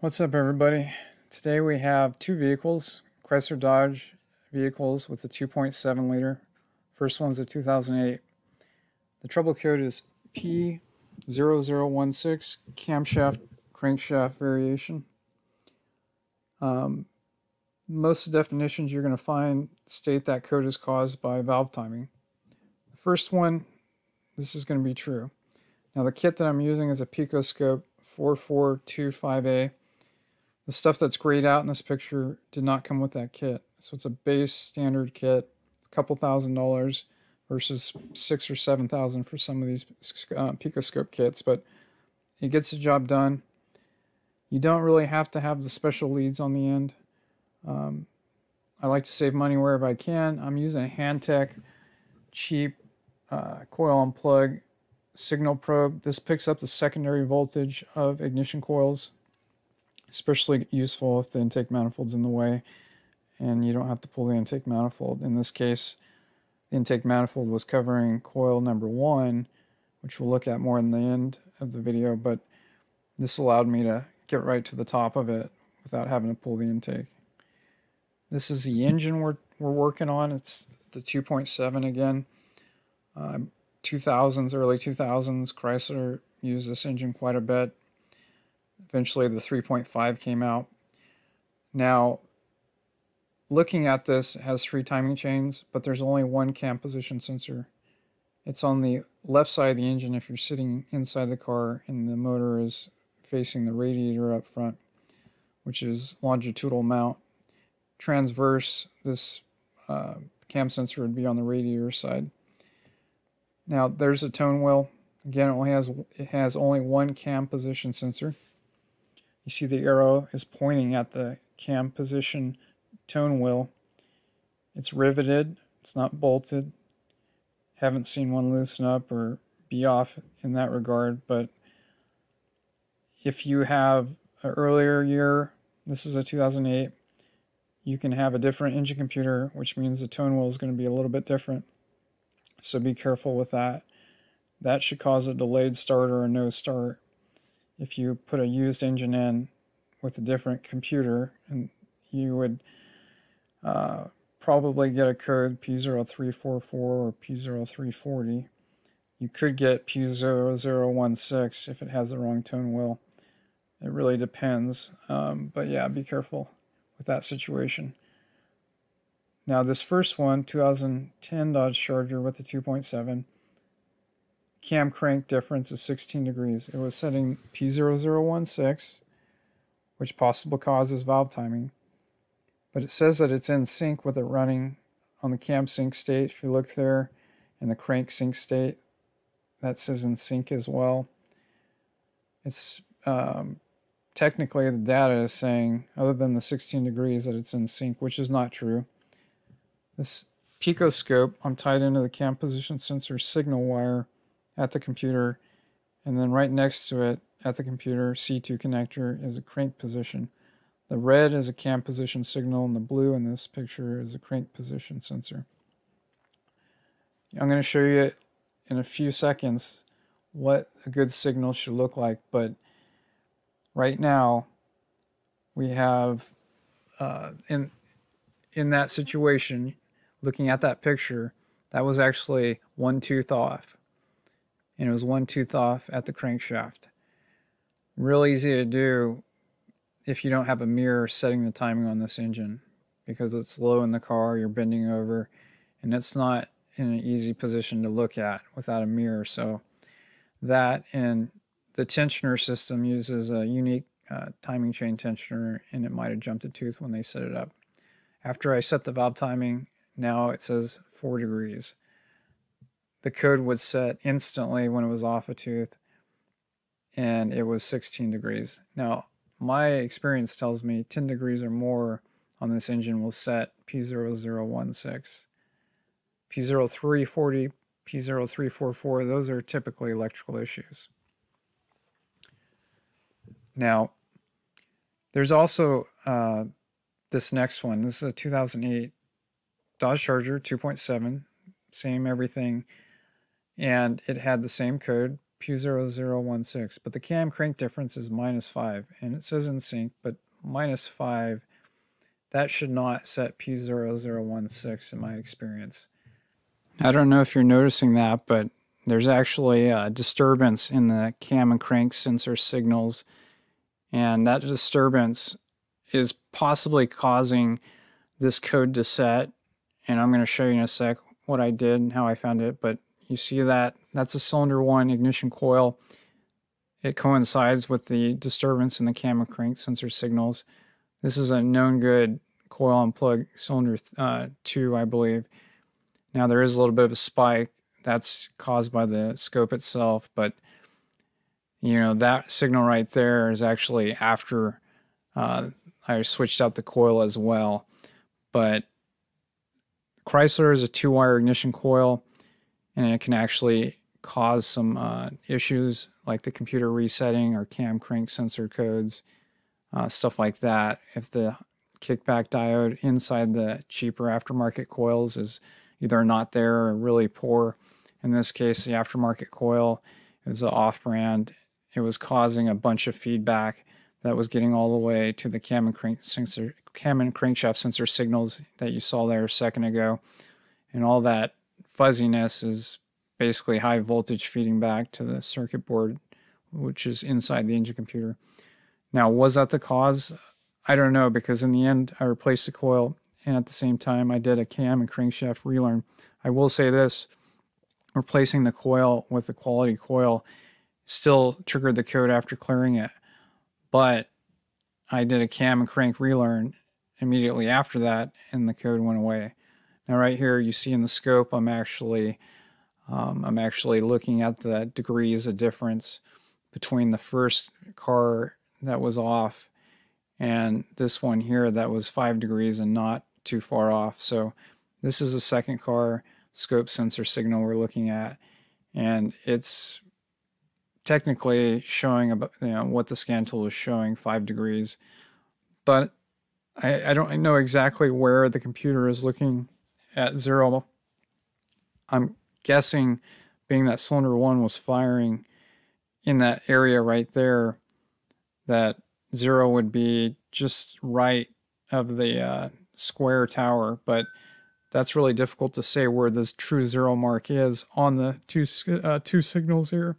What's up, everybody? Today we have two vehicles, Chrysler Dodge vehicles with the 2.7 liter. First one's a 2008. The trouble code is P0016 camshaft crankshaft variation. Um, most of the definitions you're going to find state that code is caused by valve timing. The first one, this is going to be true. Now the kit that I'm using is a Picoscope 4425A. The stuff that's grayed out in this picture did not come with that kit. So it's a base standard kit, a couple thousand dollars versus six or seven thousand for some of these uh, Picoscope kits, but it gets the job done. You don't really have to have the special leads on the end. Um, I like to save money wherever I can. I'm using a Hantek cheap uh, coil and plug signal probe. This picks up the secondary voltage of ignition coils, especially useful if the intake manifold's in the way and you don't have to pull the intake manifold. In this case, the intake manifold was covering coil number one, which we'll look at more in the end of the video, but this allowed me to get right to the top of it without having to pull the intake. This is the engine we're, we're working on. It's the 2.7 again. Uh, 2000s, early 2000s, Chrysler used this engine quite a bit. Eventually, the 3.5 came out. Now, looking at this, it has three timing chains, but there's only one cam position sensor. It's on the left side of the engine if you're sitting inside the car and the motor is facing the radiator up front, which is longitudinal mount. Transverse, this uh, cam sensor would be on the radiator side. Now there's a tone wheel. Again, it only has it has only one cam position sensor. You see the arrow is pointing at the cam position tone wheel. It's riveted. It's not bolted. Haven't seen one loosen up or be off in that regard, but if you have an earlier year, this is a 2008, you can have a different engine computer, which means the tone wheel is going to be a little bit different. So be careful with that. That should cause a delayed start or a no start. If you put a used engine in with a different computer, and you would uh, probably get a code P0344 or P0340. You could get P0016 if it has the wrong tone wheel. It really depends. Um, but yeah, be careful with that situation. Now this first one, 2010 Dodge Charger with the 2.7, cam crank difference is 16 degrees. It was setting P0016, which possible causes valve timing. But it says that it's in sync with it running on the cam sync state. If you look there in the crank sync state, that says in sync as well. It's um, technically the data is saying, other than the 16 degrees, that it's in sync, which is not true. This picoscope, I'm tied into the cam position sensor signal wire at the computer, and then right next to it at the computer, C2 connector, is a crank position. The red is a cam position signal, and the blue in this picture is a crank position sensor. I'm going to show you in a few seconds what a good signal should look like, but right now we have uh, in in that situation looking at that picture, that was actually one tooth off. And it was one tooth off at the crankshaft. Real easy to do if you don't have a mirror setting the timing on this engine because it's low in the car, you're bending over, and it's not in an easy position to look at without a mirror. So that and the tensioner system uses a unique uh, timing chain tensioner and it might have jumped a tooth when they set it up. After I set the valve timing now it says four degrees. The code would set instantly when it was off a tooth, and it was 16 degrees. Now, my experience tells me 10 degrees or more on this engine will set P0016. P0340, P0344, those are typically electrical issues. Now, there's also uh, this next one. This is a 2008 Dodge Charger 2.7, same everything. And it had the same code, P0016, but the cam crank difference is minus 5, and it says in sync, but minus 5, that should not set P0016 in my experience. I don't know if you're noticing that, but there's actually a disturbance in the cam and crank sensor signals, and that disturbance is possibly causing this code to set, and I'm going to show you in a sec what I did and how I found it, but you see that that's a cylinder one ignition coil. It coincides with the disturbance in the cam and crank sensor signals. This is a known good coil and plug cylinder uh, two, I believe. Now there is a little bit of a spike that's caused by the scope itself, but you know that signal right there is actually after uh, I switched out the coil as well. But Chrysler is a two-wire ignition coil and it can actually cause some uh, issues like the computer resetting or cam crank sensor codes, uh, stuff like that. If the kickback diode inside the cheaper aftermarket coils is either not there or really poor. In this case, the aftermarket coil is an off-brand. It was causing a bunch of feedback that was getting all the way to the cam and crank sensor, cam and crankshaft sensor signals that you saw there a second ago, and all that fuzziness is basically high voltage feeding back to the circuit board, which is inside the engine computer. Now, was that the cause? I don't know because in the end, I replaced the coil and at the same time, I did a cam and crankshaft relearn. I will say this replacing the coil with a quality coil still triggered the code after clearing it, but I did a cam and crank relearn immediately after that, and the code went away. Now right here you see in the scope I'm actually um, I'm actually looking at the degrees of difference between the first car that was off and this one here that was five degrees and not too far off. So this is the second car scope sensor signal we're looking at and it's technically showing about you know what the scan tool is showing five degrees but I, I don't know exactly where the computer is looking at zero. I'm guessing, being that cylinder one was firing in that area right there, that zero would be just right of the uh, square tower, but that's really difficult to say where this true zero mark is on the two uh, two signals here.